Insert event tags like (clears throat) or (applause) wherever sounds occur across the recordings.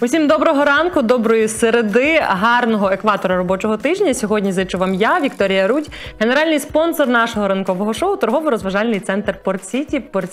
Усім доброго ранку, доброї середи, гарного екватора робочого тижня. Сьогодні зичу вам я, Вікторія Рудь, генеральний спонсор нашого ранкового шоу, торгово-розважальний центр Порт Сіті. Порт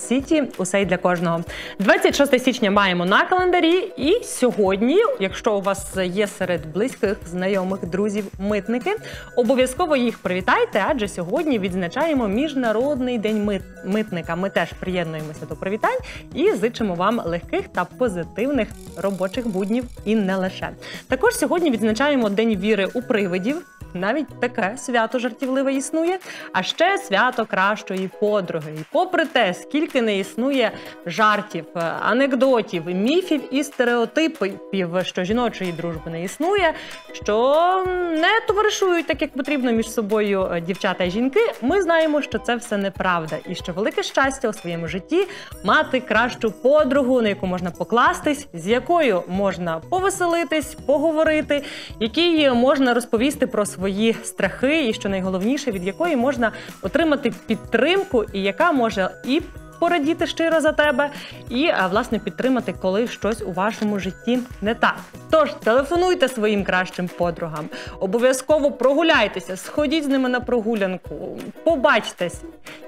усе й для кожного. 26 січня маємо на календарі. І сьогодні, якщо у вас є серед близьких, знайомих, друзів, митники, обов'язково їх привітайте, адже сьогодні відзначаємо міжнародний день мит- митника. Ми теж приєднуємося до привітань і зичимо вам легких та позитивних робочих буднів і не лише. Також сьогодні відзначаємо День віри у привидів. Навіть таке свято жартівливе існує, а ще свято кращої подруги. І попри те, скільки не існує жартів, е, анекдотів, міфів і стереотипів, що жіночої дружби не існує, що не товаришують так, як потрібно між собою е, дівчата і жінки. Ми знаємо, що це все неправда, і що велике щастя у своєму житті мати кращу подругу, на яку можна покластись, з якою можна повеселитись, поговорити, якій можна розповісти про свої страхи, і що найголовніше, від якої можна отримати підтримку, і яка може і порадіти щиро за тебе, і власне підтримати, коли щось у вашому житті не так. Тож телефонуйте своїм кращим подругам, обов'язково прогуляйтеся, сходіть з ними на прогулянку, побачтесь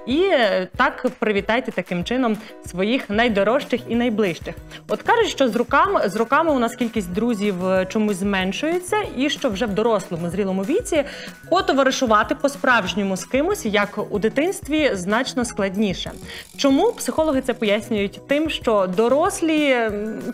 і е, так привітайте таким чином своїх найдорожчих і найближчих. От кажуть, що з руками з роками у нас кількість друзів е, чомусь зменшується, і що вже в дорослому зрілому віці потоваришувати по-справжньому з кимось, як у дитинстві, значно складніше. Чому психологи це пояснюють тим, що дорослі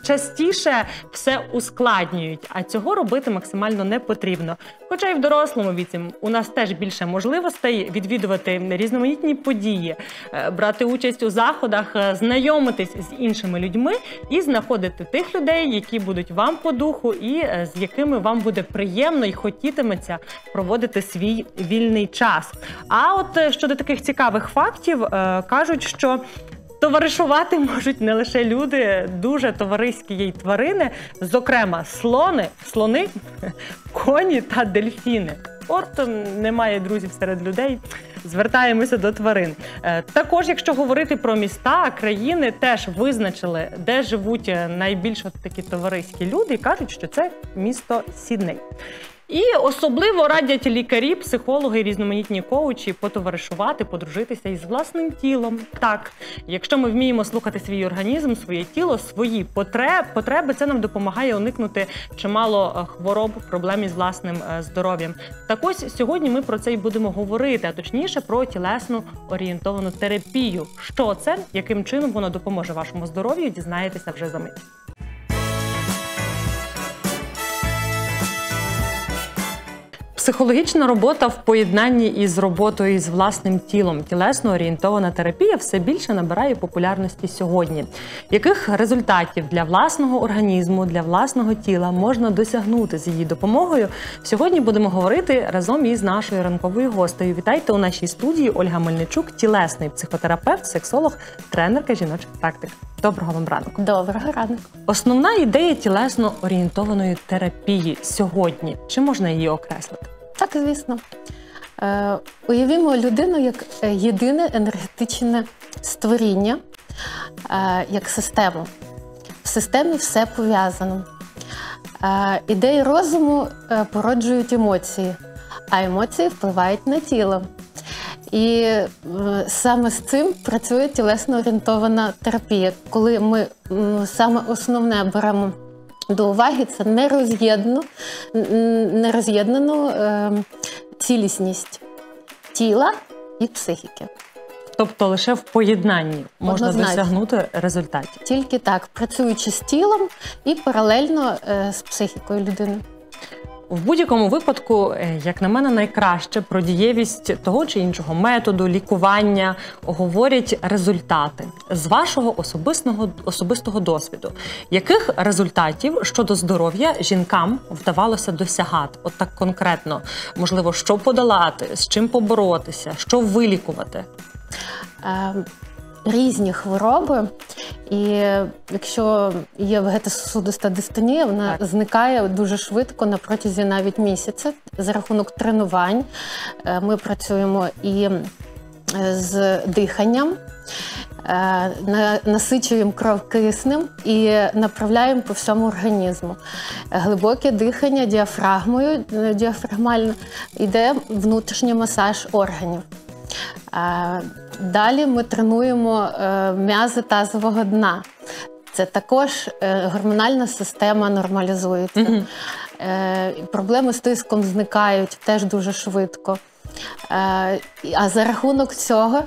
частіше все ускладнюють, а цього робити максимально не потрібно. Хоча і в дорослому віці у нас теж більше можливостей відвідувати різноманітні події, е, брати участь у заходах, е, знайомитись з іншими людьми і знаходити тих людей, які будуть вам по духу, і е, з якими вам буде приємно і хотітиметься проводити свій вільний час. А от щодо таких цікавих фактів, кажуть, що Товаришувати можуть не лише люди, дуже товариські є й тварини, зокрема слони, слони, коні та дельфіни. От немає друзів серед людей. Звертаємося до тварин. Е, Також, якщо говорити про міста, країни теж визначили, де живуть е, найбільш такі товариські люди, і кажуть, що це місто Сідней. І особливо радять лікарі, психологи, різноманітні коучі потоваришувати, подружитися із власним тілом. Так, якщо ми вміємо слухати свій організм, своє тіло, свої потреб, потреби, це нам допомагає уникнути чимало е, хвороб, проблем із власним е, здоров'ям. Так ось сьогодні ми про це і будемо говорити, а точніше про тілесну орієнтовану терапію. Що це, яким чином воно допоможе вашому здоров'ю, дізнаєтеся вже за мить. Психологічна робота в поєднанні із роботою з власним тілом, тілесно орієнтована терапія все більше набирає популярності сьогодні. Яких результатів для власного організму, для власного тіла можна досягнути з її допомогою? Сьогодні будемо говорити разом із нашою ранковою гостею. Вітайте у нашій студії Ольга Мельничук, тілесний психотерапевт, сексолог, тренерка жіночих практик. Доброго вам ранку. Доброго ранку. Основна ідея тілесно орієнтованої терапії сьогодні. Чи можна її окреслити? Так, звісно. Е, уявімо людину як е, єдине енергетичне створіння, е, як систему. В системі все пов'язано. Е, ідеї розуму е, породжують емоції, а емоції впливають на тіло. І е, саме з цим працює тілесно орієнтована терапія, коли ми саме основне беремо до уваги це нероз'єднану, н- нероз'єднану е, цілісність тіла і психіки. Тобто лише в поєднанні можна Однозначно. досягнути результатів. Тільки так, працюючи з тілом і паралельно е, з психікою людини. В будь-якому випадку, е, як на мене, найкраще про дієвість того чи іншого методу лікування говорять результати з вашого особистого особистого досвіду. Яких результатів щодо здоров'я жінкам вдавалося досягати? От так конкретно, можливо, що подолати, з чим поборотися, що вилікувати? Різні хвороби, і якщо є вегетососудиста дистонія, вона Так. зникає дуже швидко на протязі навіть місяця за рахунок тренувань. Е, Ми працюємо і е, з диханням. е, Насичуємо кров киснем і направляємо по всьому організму. Глибоке дихання діафрагмою, діафрагмально йде внутрішній масаж органів. Далі ми тренуємо е, м'язи тазового дна. Це також е, гормональна система нормалізується. Е, і Проблеми з тиском зникають теж дуже швидко. А за рахунок цього,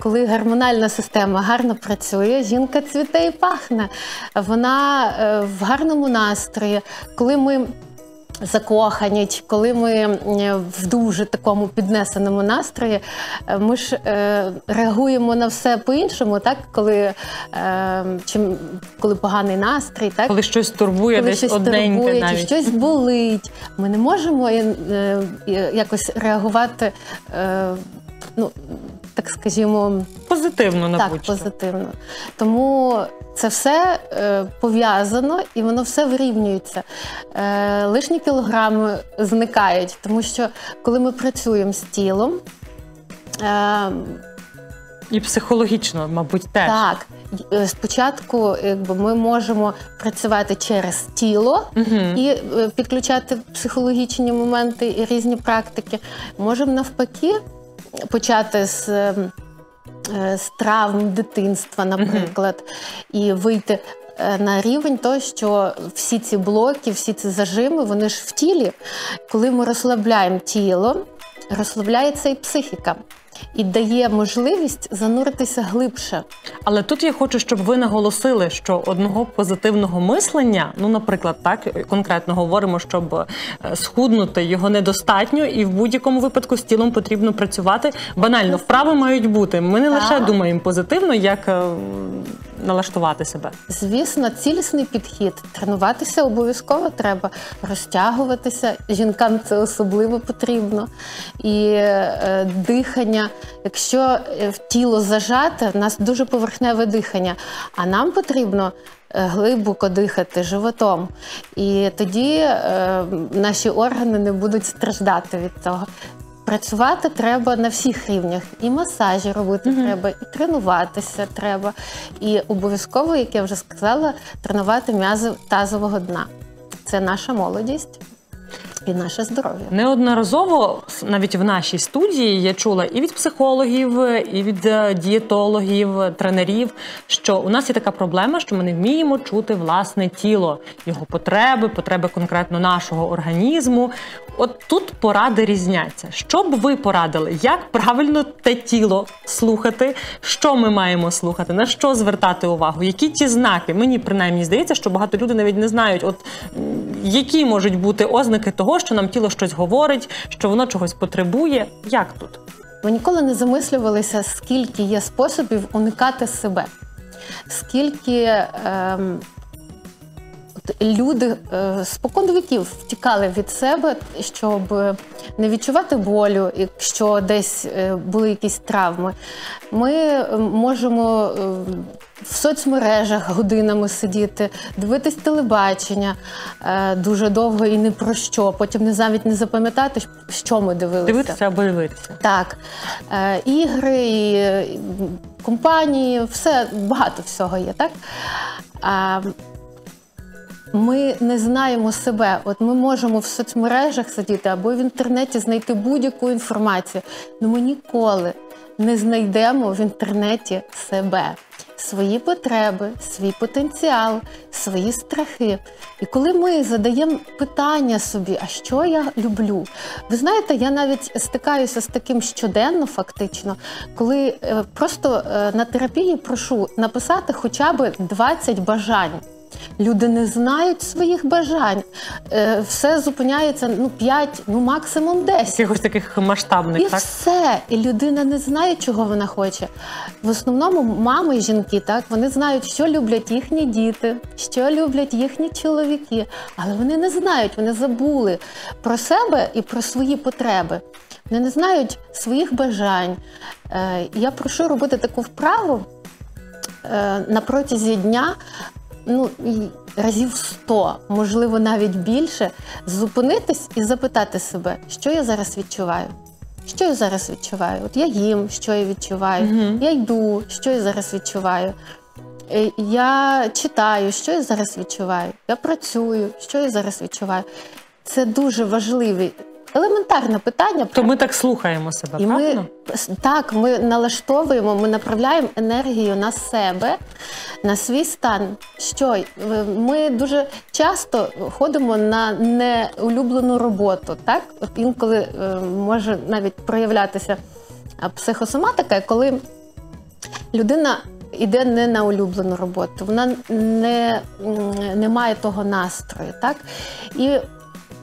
коли гормональна система гарно працює, жінка цвіте і пахне. Вона в гарному настрої. Коли ми закохані, коли ми е, в дуже такому піднесеному настрої, е, ми ж е, реагуємо на все по-іншому, так? Коли, е, чим, коли поганий настрій, так? Коли щось турбує, коли десь щось одненьке турбує, чи щось болить. Ми не можемо е, якось реагувати, е, ну, так скажімо, Позитивно, так, позитивно. Тому це все е, пов'язано і воно все вирівнюється. Е, лишні кілограми зникають, тому що коли ми працюємо з тілом, е, І психологічно, мабуть, теж. так, е, спочатку якби, ми можемо працювати через тіло. Мгм. І е, підключати психологічні моменти і різні практики. Можемо навпаки почати з, е, з травм дитинства, наприклад, і вийти е, на рівень того, що всі ці блоки, всі ці зажими, вони ж в тілі. Коли ми розслабляємо тіло, розслабляється і психіка. І дає можливість зануритися глибше. Але тут я хочу, щоб ви наголосили, що одного позитивного мислення, ну, наприклад, так конкретно говоримо, щоб е, схуднути його недостатньо, і в будь-якому випадку з тілом потрібно працювати. Банально, вправи мають бути. Ми не Так. лише думаємо позитивно, як е, налаштувати себе. Звісно, цілісний підхід. Тренуватися обов'язково треба, розтягуватися. Жінкам це особливо потрібно. І е, дихання. Якщо е, в тіло зажате, в нас дуже поверхневе дихання, а нам потрібно. е, Глибоко дихати животом, і тоді е, наші органи не будуть страждати від того. Працювати треба на всіх рівнях. І масажі робити треба, і тренуватися треба. І обов'язково, як я вже сказала, тренувати м'язи тазового дна. Це наша молодість і наше здоров'я. Неодноразово навіть в нашій студії я чула і від психологів, і від е, дієтологів, тренерів, що у нас є така проблема, що ми не вміємо чути власне тіло, його потреби, потреби конкретно нашого організму. От тут поради різняться. Що б ви порадили, як правильно те тіло слухати, що ми маємо слухати, на що звертати увагу, які ті знаки? Мені принаймні здається, що багато людей навіть не знають, от які можуть бути ознаки того, що нам тіло щось говорить, що воно чогось потребує. Як тут? Ви ніколи не замислювалися, скільки є способів уникати себе, скільки ем, люди е, спокон віків втікали від себе, щоб не відчувати болю, якщо десь е, були якісь травми. Ми можемо е, в соцмережах годинами сидіти, дивитись телебачення е, дуже довго і не про що. Потім не навіть не запам'ятати, що ми дивилися. Дивитися або дивитися. Так, е, ігри, і, компанії, все багато всього є, так? А, ми не знаємо себе. От ми можемо в соцмережах сидіти або в інтернеті знайти будь-яку інформацію. але ми ніколи не знайдемо в інтернеті себе, свої потреби, свій потенціал, свої страхи. І коли ми задаємо питання собі, а що я люблю? Ви знаєте, я навіть стикаюся з таким щоденно, фактично, коли е, просто е, на терапії прошу написати хоча б 20 бажань. Люди не знають своїх бажань. Е, Все зупиняється ну 5, ну максимум 10. Якихось таких масштабних, І так? все. І людина не знає, чого вона хоче. В основному мами і жінки, так, вони знають, що люблять їхні діти, що люблять їхні чоловіки, але вони не знають, вони забули про себе і про свої потреби. Вони не знають своїх бажань. Е, Я прошу робити таку вправу е, на протязі дня. Ну, разів 100, можливо, навіть більше, зупинитись і запитати себе, що я зараз відчуваю, що я зараз відчуваю. От я їм, що я відчуваю, Мгм. я йду, що я зараз відчуваю. Е, Я читаю, що я зараз відчуваю. Я працюю, що я зараз відчуваю. Це дуже важливі, елементарне питання. То ми так слухаємо себе, І правильно? ми так, ми налаштовуємо, ми направляємо енергію на себе, на свій стан. Що ми дуже часто ходимо на неулюблену роботу. Так, інколи е, може навіть проявлятися психосоматика, коли людина. Іде не на улюблену роботу, вона не, не має того настрою, так? І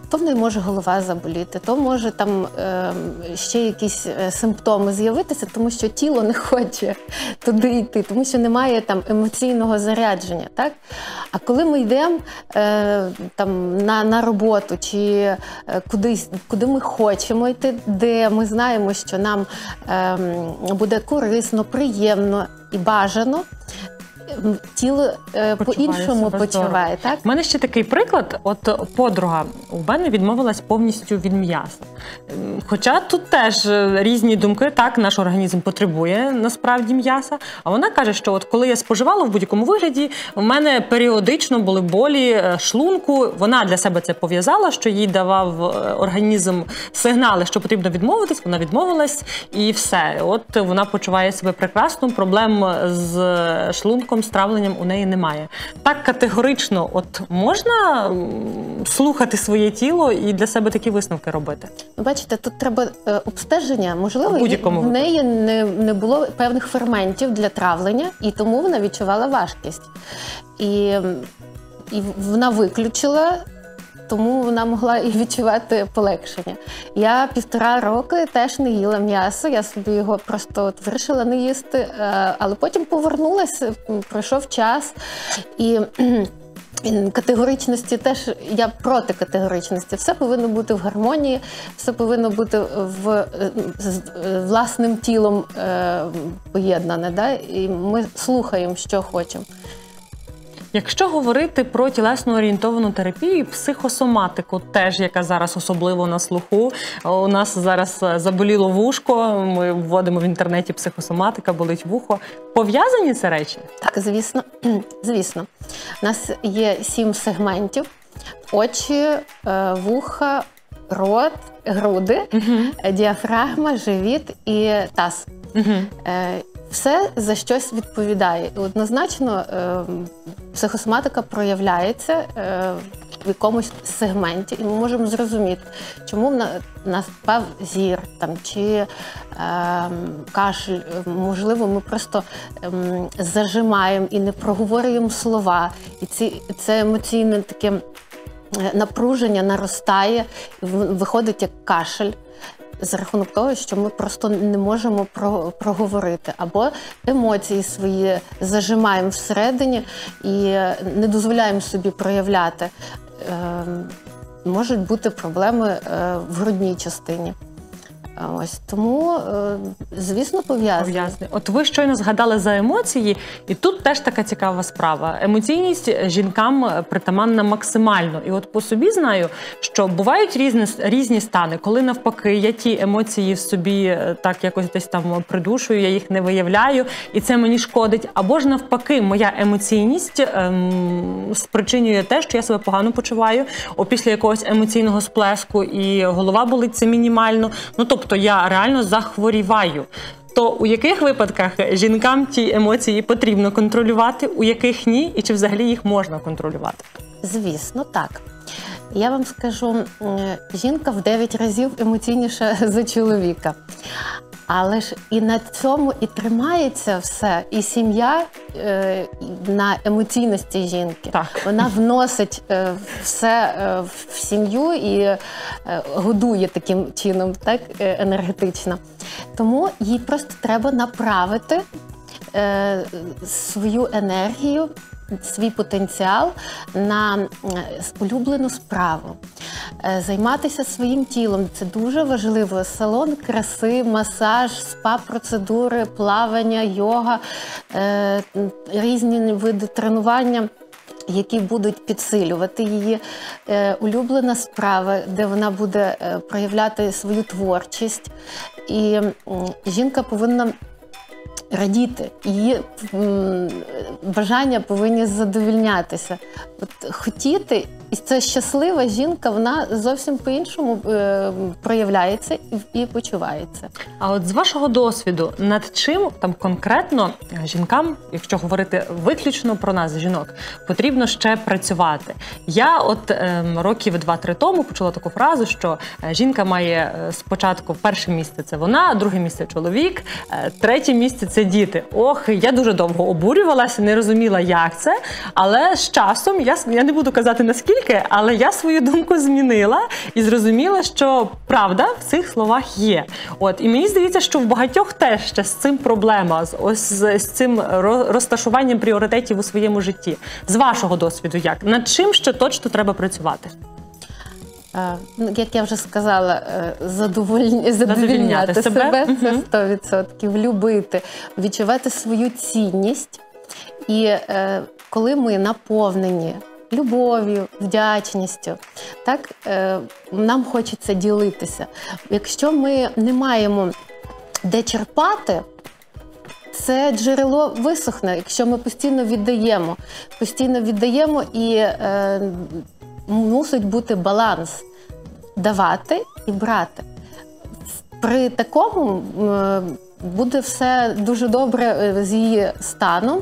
то в неї може голова заболіти, то може там е, ще якісь е, симптоми з'явитися, тому що тіло не хоче туди йти, тому що немає там емоційного зарядження. Так? А коли ми йдемо е, там, на, на роботу чи е, кудись, куди ми хочемо йти, де ми знаємо, що нам е, буде корисно, приємно і бажано. Тіло е, по-іншому почуває, так? У мене ще такий приклад: от подруга у мене відмовилась повністю від м'яса. Ем, Хоча тут теж е, різні думки, так, наш організм потребує насправді м'яса. А вона каже, що от коли я споживала в будь-якому вигляді, у мене періодично були болі е, шлунку. Вона для себе це пов'язала, що їй давав організм сигнали, що потрібно відмовитись. Вона відмовилась, і все. От вона почуває себе прекрасно. Проблем з шлунком, з травленням у неї немає. Так категорично, от можна слухати своє тіло і для себе такі висновки робити. Ну, Бачите, тут треба е, обстеження. Можливо, В в неї не, не було певних ферментів для травлення, і тому вона відчувала важкість. І, і вона виключила. Тому вона могла і відчувати полегшення. Я півтора роки теж не їла м'ясо. Я собі його просто от вирішила не їсти, е, але потім повернулася, пройшов час і. Категоричності теж я проти категоричності. Все повинно бути в гармонії, все повинно бути в е, з власним тілом е, поєднане. Да? І ми слухаємо, що хочемо. Якщо говорити про тілесно орієнтовану терапію, і психосоматику, теж яка зараз особливо на слуху. У нас зараз е, заболіло вушко. Ми вводимо в інтернеті психосоматика, болить вухо. Пов'язані це речі? Так, звісно, (clears throat) звісно. У нас є сім сегментів: очі, е, вуха, рот, груди, е, діафрагма, живіт і таз. Угу. Е, Все за щось відповідає. І однозначно е, психосоматика проявляється е, в якомусь сегменті, і ми можемо зрозуміти, чому на- в нас впав зір там, чи е, кашель. Можливо, ми просто ем, зажимаємо і не проговорюємо слова. І ці, це емоційне таке е, напруження наростає, виходить як кашель. За рахунок того, що ми просто не можемо про, проговорити, або емоції свої зажимаємо всередині і не дозволяємо собі проявляти. Е, можуть бути проблеми е, в грудній частині. Ось тому, е, звісно. Пов'язані. От ви щойно згадали за емоції, і тут теж така цікава справа. Емоційність жінкам притаманна максимально. І от по собі знаю, що бувають різні, різні стани, коли навпаки я ті емоції в собі е, так якось десь там придушую, я їх не виявляю, і це мені шкодить. Або ж навпаки, моя емоційність ем, спричинює те, що я себе погано почуваю, о, після якогось емоційного сплеску, і голова болить це мінімально. Ну тобто я реально захворіваю. То у яких випадках жінкам ті емоції потрібно контролювати, у яких ні, і чи взагалі їх можна контролювати? Звісно, так. Я вам скажу, жінка в 9 разів емоційніша (laughs) за чоловіка. Але ж і на цьому і тримається все, і сім'я е, на емоційності жінки. Так. Вона вносить е, все е, в сім'ю і е, годує таким чином, так е, енергетично. Тому їй просто треба направити е, свою енергію, свій потенціал на улюблену справу. Е, Займатися своїм тілом це дуже важливо. Салон краси, масаж, спа-процедури, плавання, йога, е, різні види тренування. які будуть підсилювати її е, улюблена справа, де вона буде е, проявляти свою творчість. І м, жінка повинна радіти, її бажання повинні задовільнятися. От хотіти, ця щаслива жінка, вона зовсім по-іншому е, проявляється і, і почувається. А от з вашого досвіду, над чим там конкретно жінкам, якщо говорити виключно про нас, жінок, потрібно ще працювати? Я от ем, років два-три тому почула таку фразу, що е, жінка має е, спочатку перше місце це вона, друге місце чоловік, третє місце це діти. Ох, я дуже довго обурювалася, не розуміла, як це. Але з часом я, я не буду казати наскільки, але я свою думку змінила і зрозуміла, що правда в цих словах є. От і мені здається, що в багатьох теж ще з цим проблема, з ось з, з цим розташуванням пріоритетів у своєму житті. З вашого досвіду, як над чим ще точно треба працювати? Е, ну, Як я вже сказала, е, задовольня, Задовільняти задовільняти себе. себе, це 100%, любити, відчувати свою цінність. І е, коли ми наповнені любов'ю, вдячністю, так е, нам хочеться ділитися. Якщо ми не маємо де черпати, це джерело висохне, якщо ми постійно віддаємо, постійно віддаємо і е, мусить бути баланс давати і брати. При такому е, буде все дуже добре е, з її станом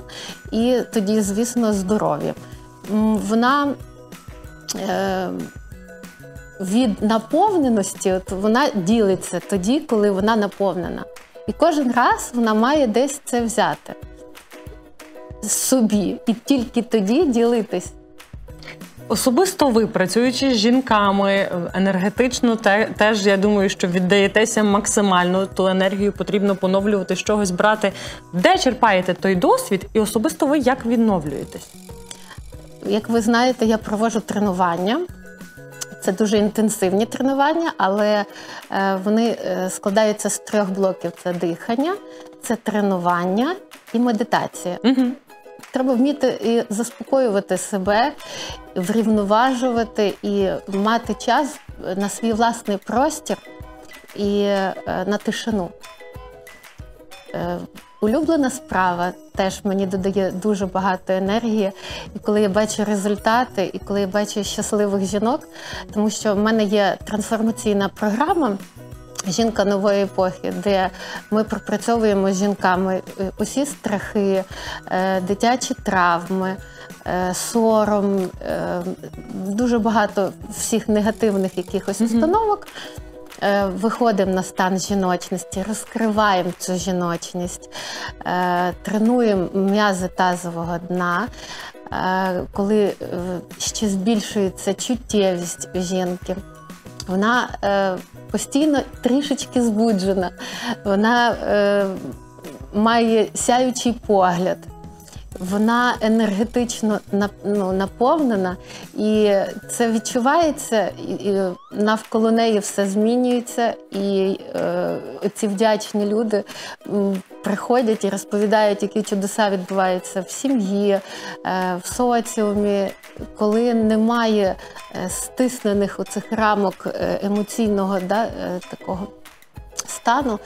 і тоді, звісно, здоров'ям. Вона е, від наповненості, от вона ділиться тоді, коли вона наповнена. І кожен раз вона має десь це взяти собі, і тільки тоді ділитись. Особисто ви, працюючи з жінками, е, енергетично те, теж я думаю, що віддаєтеся максимально. Ту енергію потрібно поновлювати, з чогось брати. Де черпаєте той досвід, і особисто ви як відновлюєтесь? Як ви знаєте, я проводжу тренування. Це дуже інтенсивні тренування, але е, вони е, складаються з трьох блоків: це дихання, це тренування і медитація. Угу. Треба вміти і заспокоювати себе, врівноважувати і мати час на свій власний простір і е, на тишину. Улюблена справа теж мені додає дуже багато енергії. І коли я бачу результати, і коли я бачу щасливих жінок, тому що в мене є трансформаційна програма. Жінка нової епохи, де ми пропрацьовуємо з жінками е, усі страхи, е, дитячі травми, е, сором, дуже багато всіх негативних якихось установок. Е, Виходимо на стан жіночності, розкриваємо цю жіночність, е, тренуємо м'язи тазового дна, е, коли е, ще збільшується чуттєвість жінки. Вона е, постійно трішечки збуджена, вона е, має сяючий погляд, вона енергетично ну, наповнена, і це відчувається, і, навколо неї все змінюється, і е, ці вдячні люди приходять і розповідають, які чудеса відбуваються в сім'ї, е, в соціумі, коли немає е, стиснених оцих рамок е, емоційного да, е, такого. Стану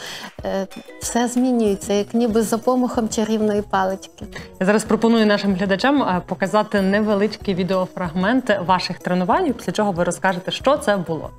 е, все змінюється, як ніби за помахом чарівної палички. Я зараз пропоную нашим глядачам е, показати невеличкий відеофрагмент ваших тренувань, після чого ви розкажете, що це було.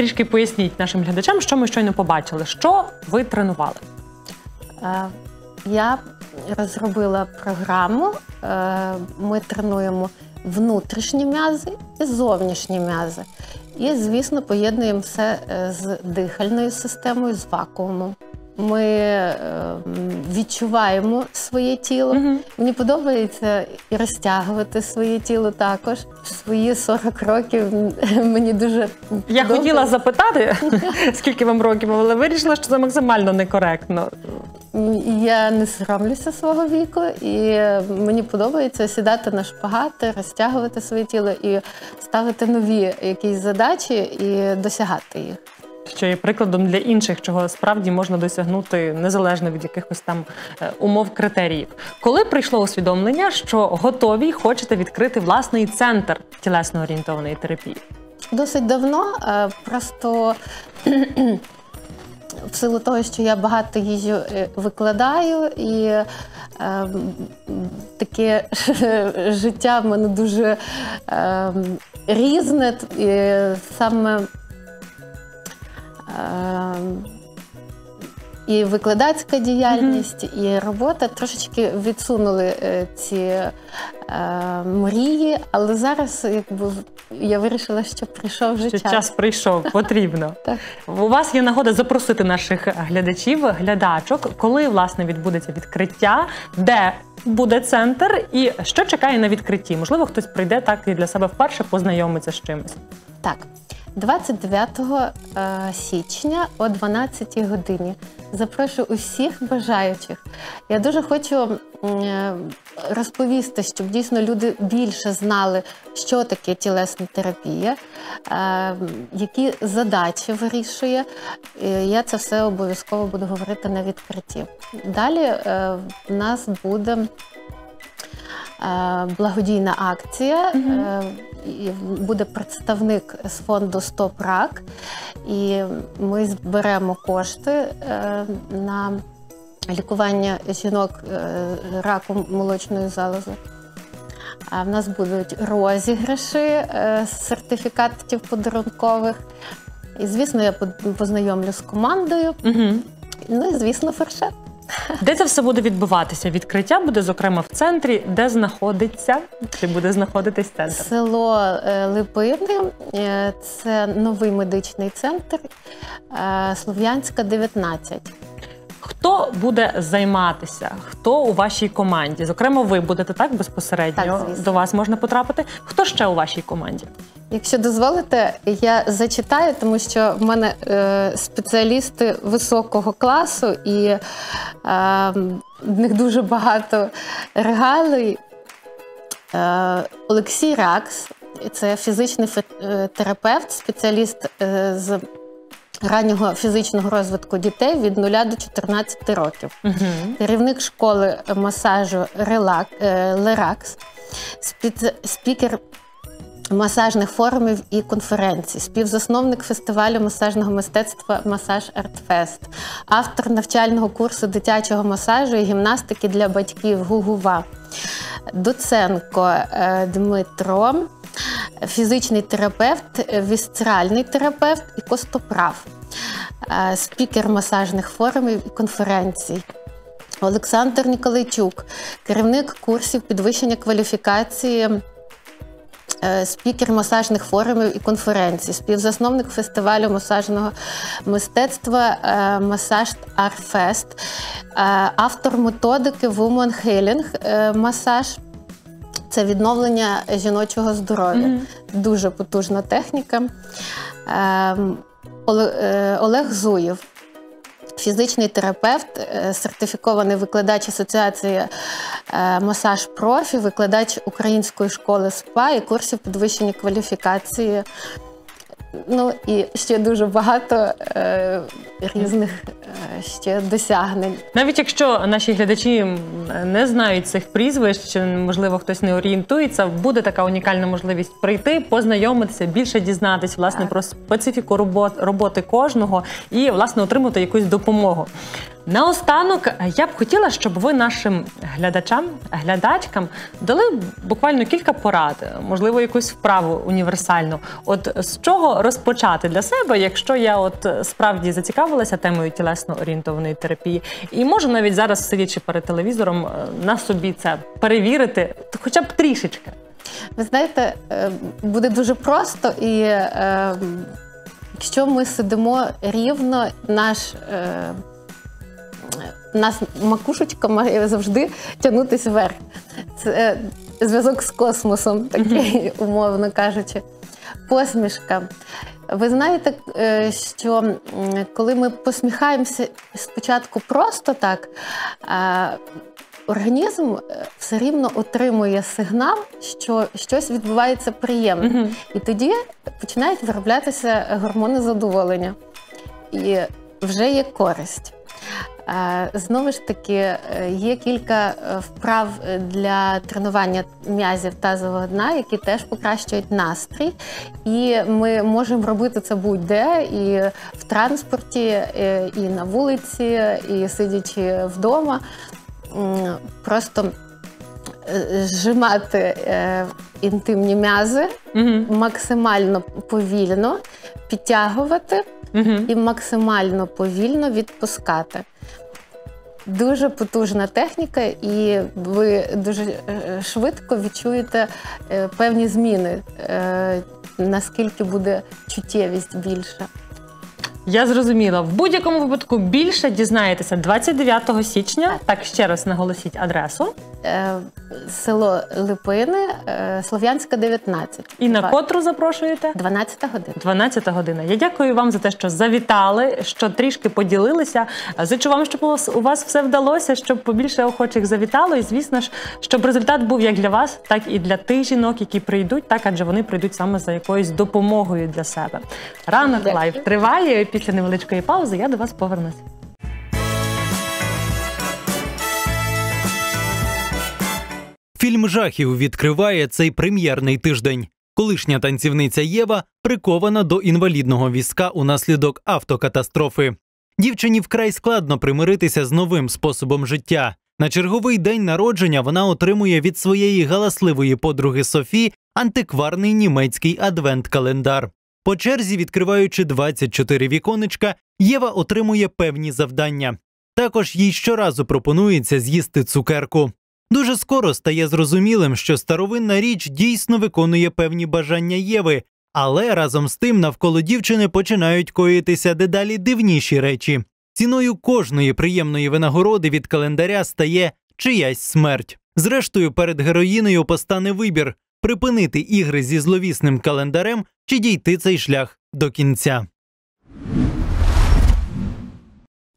Трішки поясніть нашим глядачам, що ми щойно побачили. Що ви тренували? Е, Я розробила програму. Е, Ми тренуємо внутрішні м'язи і зовнішні м'язи. І, звісно, поєднуємо все е, з дихальною системою, з вакуумом. Ми е, відчуваємо своє тіло. Мгм. Мені подобається і розтягувати своє тіло також. Свої 40 років (laughs) мені дуже Я хотіла запитати, (laughs) скільки вам років, але вирішила, що це максимально некоректно. Я не соромлюся свого віку, і мені подобається сідати на шпагати, розтягувати своє тіло і ставити нові якісь задачі і досягати їх. Що є прикладом для інших, чого справді можна досягнути незалежно від якихось там е, умов критеріїв. Коли прийшло усвідомлення, що готові хочете відкрити власний центр тілесно орієнтованої терапії? Досить давно, е, просто (clears throat) в силу того, що я багато їжджу е, викладаю, і е, таке (laughs) життя в мене дуже е, різне. І саме і викладацька діяльність, і робота трошечки відсунули е, ці е, мрії, але зараз якби я вирішила, що прийшов вже Що час. час прийшов, (laughs) потрібно. Так. У вас є нагода запросити наших глядачів, глядачок, коли власне відбудеться відкриття, де буде центр, і що чекає на відкритті. Можливо, хтось прийде так і для себе вперше познайомиться з чимось. Так, 29 е, січня о 12 годині. Запрошую усіх бажаючих. Я дуже хочу е, розповісти, щоб дійсно люди більше знали, що таке тілесна терапія, е, які задачі вирішує. Я це все обов'язково буду говорити на відкритті. Далі в нас буде благодійна акція. І Буде представник з фонду Стоп рак, і ми зберемо кошти е, на лікування жінок е, раку молочної залози. А в нас будуть розіграші е, сертифікатів подарункових. І, звісно, я познайомлю з командою. Угу. Ну і, звісно, фуршет. Де це все буде відбуватися? Відкриття буде, зокрема, в центрі, де знаходиться, чи буде знаходитись центр? Село е, Липини е, це новий медичний центр е, Слов'янська 19. Хто буде займатися? Хто у вашій команді? Зокрема, ви будете так безпосередньо Так, до вас можна потрапити. Хто ще у вашій команді? Якщо дозволите, я зачитаю, тому що в мене е, спеціалісти високого класу, і е, в них дуже багато регалій. Е, Олексій Ракс, це фізичний е, терапевт, спеціаліст е, з раннього фізичного розвитку дітей від 0 до 14 років. Угу. керівник школи масажу Релак, е, Леракс, спікер масажних форумів і конференцій, співзасновник фестивалю масажного мистецтва Масаж Артфест, автор навчального курсу дитячого масажу і гімнастики для батьків Гугува, Доценко е, Дмитро, фізичний терапевт, вісцеральний терапевт і костоправ, е, спікер масажних форумів і конференцій. Олександр Ніколайчук, керівник курсів підвищення кваліфікації, спікер масажних форумів і конференцій, співзасновник фестивалю масажного мистецтва е, Масаж Арфест, е, автор методики Woman Healing е, масаж. Це відновлення жіночого здоров'я. Мгм. Дуже потужна техніка. Ем, Оле- е, Олег Зуєв, фізичний терапевт, е, сертифікований викладач Асоціації е, Масаж Профі, викладач Української школи СПА і курсів підвищення кваліфікації. Ну і ще дуже багато е, різних е, ще досягнень. Навіть якщо наші глядачі не знають цих прізвищ, чи можливо хтось не орієнтується, буде така унікальна можливість прийти, познайомитися, більше дізнатись власне Так. про специфіку робот, роботи кожного і власне отримати якусь допомогу. Наостанок я б хотіла, щоб ви нашим глядачам, глядачкам дали буквально кілька порад, можливо, якусь вправу універсальну. От з чого розпочати для себе, якщо я от е, справді зацікавилася темою тілесно орієнтованої терапії, і можу навіть зараз, сидячи перед телевізором, е, на собі це перевірити, хоча б трішечки. Ви знаєте, е, буде дуже просто, і е, якщо ми сидимо рівно, наш. Е, нас макушечка має завжди тягнутися вверх. Це е, зв'язок з космосом, такий, умовно кажучи. Посмішка. Ви знаєте, е, що коли ми посміхаємося спочатку просто так, організм е, все рівно отримує сигнал, що щось відбувається приємне. Мгм. І тоді починають вироблятися гормони задоволення. І вже є користь. Знову ж таки, е, є кілька е, вправ е, для тренування м'язів тазового дна, які теж покращують настрій. І ми можемо робити це будь-де, і в транспорті, і на вулиці, і сидячи вдома. Просто зжимати е, інтимні м'язи Мгм. максимально повільно підтягувати Мгм. і максимально повільно відпускати. Дуже потужна техніка, і ви дуже е, швидко відчуєте е, певні зміни, е, наскільки буде чуттєвість більша. Я зрозуміла. В будь-якому випадку більше дізнаєтеся 29 січня. Так ще раз наголосіть адресу. Е, Село Липини, е, Слов'янська, 19. І на Два- котру запрошуєте? 12 година. 12 година. Я дякую вам за те, що завітали, що трішки поділилися. Зичу вам, щоб у вас, у вас все вдалося, щоб побільше охочих завітало. І звісно ж, щоб результат був як для вас, так і для тих жінок, які прийдуть, так адже вони прийдуть саме за якоюсь допомогою для себе. Ранок Дякую. live триває. Після невеличкої паузи я до вас повернуся. Фільм жахів відкриває цей прем'єрний тиждень. Колишня танцівниця Єва прикована до інвалідного візка унаслідок автокатастрофи. Дівчині вкрай складно примиритися з новим способом життя. На черговий день народження вона отримує від своєї галасливої подруги Софі антикварний німецький адвент-календар. По черзі, відкриваючи 24 віконечка, Єва отримує певні завдання. Також їй щоразу пропонується з'їсти цукерку. Дуже скоро стає зрозумілим, що старовинна річ дійсно виконує певні бажання Єви, але разом з тим навколо дівчини починають коїтися дедалі дивніші речі. Ціною кожної приємної винагороди від календаря стає чиясь смерть. Зрештою, перед героїнею постане вибір припинити ігри зі зловісним календарем чи дійти цей шлях до кінця.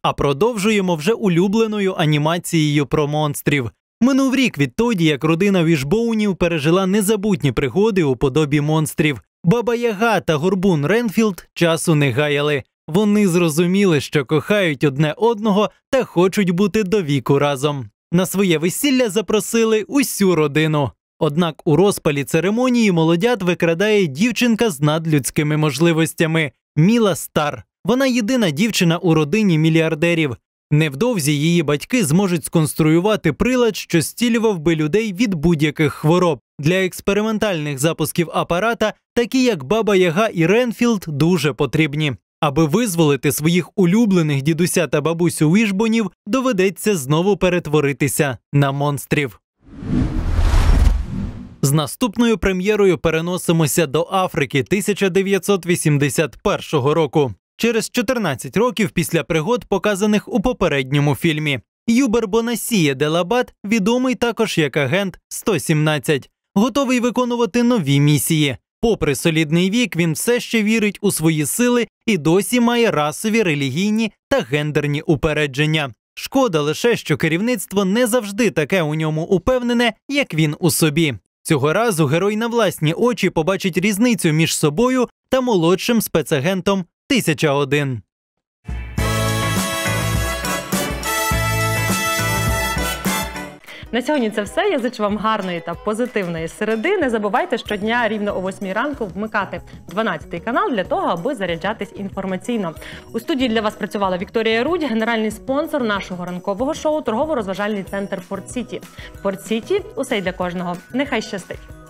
А продовжуємо вже улюбленою анімацією про монстрів. Минув рік відтоді, як родина Вішбоунів пережила незабутні пригоди у подобі монстрів. Баба Яга та Горбун Ренфілд часу не гаяли. Вони зрозуміли, що кохають одне одного та хочуть бути до віку разом. На своє весілля запросили усю родину. Однак у розпалі церемонії молодят викрадає дівчинка з надлюдськими можливостями Міла Стар. Вона єдина дівчина у родині мільярдерів. Невдовзі її батьки зможуть сконструювати прилад, що зцілював би людей від будь-яких хвороб. Для експериментальних запусків апарата, такі як Баба Яга і Ренфілд, дуже потрібні. Аби визволити своїх улюблених дідуся та бабусю Вішбоунів, доведеться знову перетворитися на монстрів. З наступною прем'єрою переносимося до Африки 1981 року. Через 14 років після пригод, показаних у попередньому фільмі. Юбер Бонасіє Делабат відомий також як агент 117, готовий виконувати нові місії. Попри солідний вік, він все ще вірить у свої сили і досі має расові, релігійні та гендерні упередження. Шкода лише, що керівництво не завжди таке у ньому упевнене, як він у собі. Цього разу герой на власні очі побачить різницю між собою та молодшим спецагентом 1001. На сьогодні це все. Я зичу вам гарної та позитивної середи. Не забувайте щодня рівно о 8 ранку вмикати 12 канал для того, аби заряджатись інформаційно. У студії для вас працювала Вікторія Рудь, генеральний спонсор нашого ранкового шоу, торгово-розважальний центр Порт Сіті. Порт Сіті усе й для кожного. Нехай щастить.